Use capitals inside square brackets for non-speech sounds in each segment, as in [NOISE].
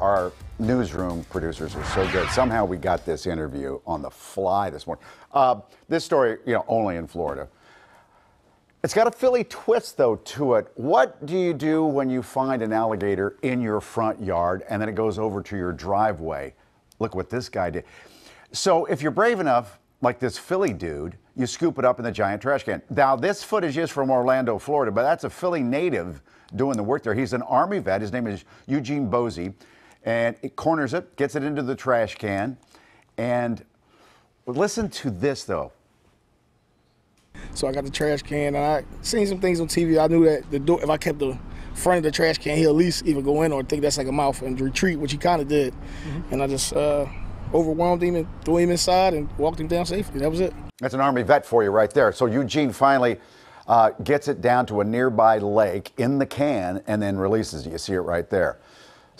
our newsroom producers are so good. Somehow we got this interview on the fly this morning. Uh, this story, you know, only in Florida. It's got a Philly twist, though, to it. What do you do when you find an alligator in your front yard and then it goes over to your driveway? Look what this guy did. So, if you're brave enough, like this Philly dude, you scoop it up in the giant trash can. Now, this footage is from Orlando, Florida, but that's a Philly native doing the work there. He's an Army vet. His name is Eugene Bosey. And it corners it, gets it into the trash can. And listen to this, though. So I got the trash can, and I seen some things on TV. I knew that the door, if I kept the front of the trash can, he'll at least even go in or think that's like a mouth and retreat, which he kind of did. Mm-hmm. And I just uh, overwhelmed him and threw him inside and walked him down safely. That was it. That's an Army vet for you right there. So Eugene finally uh, gets it down to a nearby lake in the can and then releases it. You see it right there.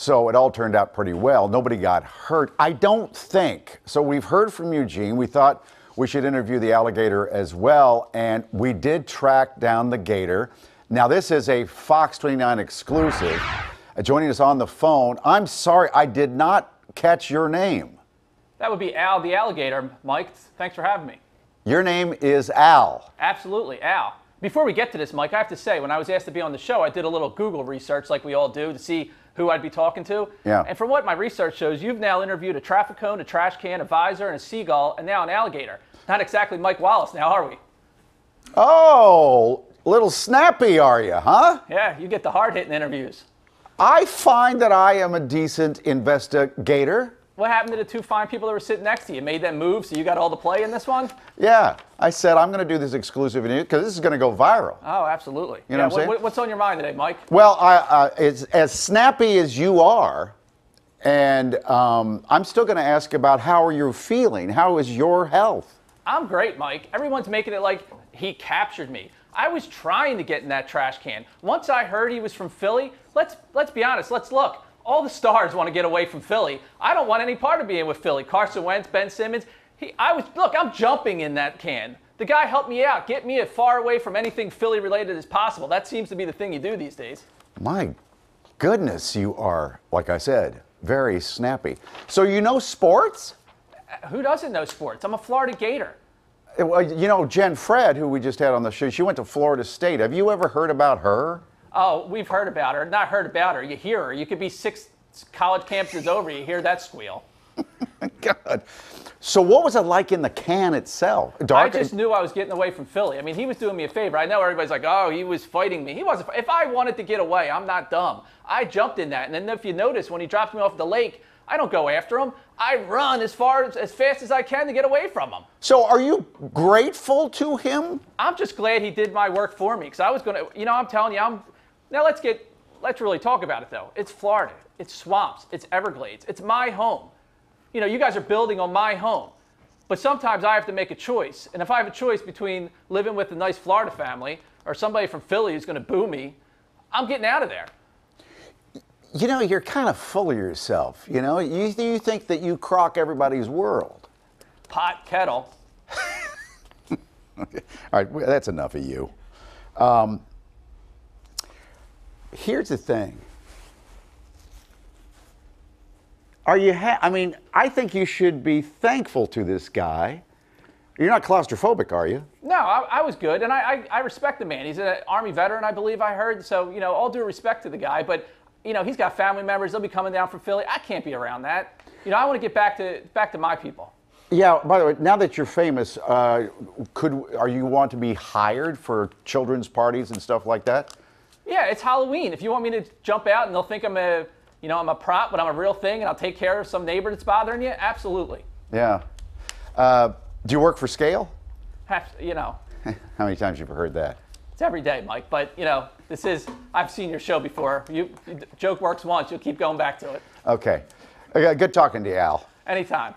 So it all turned out pretty well. Nobody got hurt. I don't think. So we've heard from Eugene. We thought we should interview the alligator as well. And we did track down the gator. Now, this is a Fox 29 exclusive. Uh, joining us on the phone, I'm sorry, I did not catch your name. That would be Al the alligator, Mike. Thanks for having me. Your name is Al. Absolutely, Al. Before we get to this, Mike, I have to say, when I was asked to be on the show, I did a little Google research like we all do to see who I'd be talking to. Yeah. And from what my research shows, you've now interviewed a traffic cone, a trash can, a visor, and a seagull, and now an alligator. Not exactly Mike Wallace now, are we? Oh, little snappy are you, huh? Yeah, you get the hard hitting interviews. I find that I am a decent investigator. What happened to the two fine people that were sitting next to you? Made them move, so you got all the play in this one? Yeah, I said I'm going to do this exclusive because this is going to go viral. Oh, absolutely. You know yeah, what I'm saying? What's on your mind today, Mike? Well, I, uh, it's, as snappy as you are, and um, I'm still going to ask about how are you feeling? How is your health? I'm great, Mike. Everyone's making it like he captured me. I was trying to get in that trash can. Once I heard he was from Philly, let's let's be honest. Let's look all the stars want to get away from Philly. I don't want any part of being with Philly. Carson Wentz, Ben Simmons. He, I was look. I'm jumping in that can. The guy helped me out, get me as far away from anything Philly related as possible. That seems to be the thing you do these days. My goodness, you are, like I said, very snappy. So you know sports? Who doesn't know sports? I'm a Florida Gator. Well, you know, Jen Fred, who we just had on the show, she went to Florida State. Have you ever heard about her? Oh, we've heard about her. Not heard about her. You hear her. You could be six college campuses over. You hear that squeal. [LAUGHS] God. So what was it like in the can itself? Dark? I just knew I was getting away from Philly. I mean, he was doing me a favor. I know everybody's like, oh, he was fighting me. He wasn't. If I wanted to get away, I'm not dumb. I jumped in that. And then if you notice, when he dropped me off the lake, I don't go after him. I run as far as fast as I can to get away from him. So are you grateful to him? I'm just glad he did my work for me because I was going to, you know, I'm telling you, I'm now let's get let's really talk about it though. It's Florida. It's swamps. It's Everglades. It's my home. You know, you guys are building on my home. But sometimes I have to make a choice. And if I have a choice between living with a nice Florida family or somebody from Philly who's going to boo me, I'm getting out of there. You know, you're kind of full of yourself. You know, you, you think that you crock everybody's world. Pot kettle. [LAUGHS] okay. All right, that's enough of you. Um, here's the thing. Are you? Ha- I mean, I think you should be thankful to this guy. You're not claustrophobic, are you? No, I, I was good, and I, I, I, respect the man. He's an Army veteran, I believe I heard. So, you know, all due respect to the guy, but you know, he's got family members. They'll be coming down from Philly. I can't be around that. You know, I want to get back to back to my people. Yeah. By the way, now that you're famous, uh, could are you want to be hired for children's parties and stuff like that? Yeah, it's Halloween. If you want me to jump out and they'll think I'm a, you know, I'm a prop, but I'm a real thing, and I'll take care of some neighbor that's bothering you. Absolutely. Yeah. Uh, do you work for scale? Have, you know. [LAUGHS] How many times you've you heard that? It's every day, Mike. But you know, this is I've seen your show before. You joke works once, you'll keep going back to it. Okay. Good talking to you, Al. Anytime.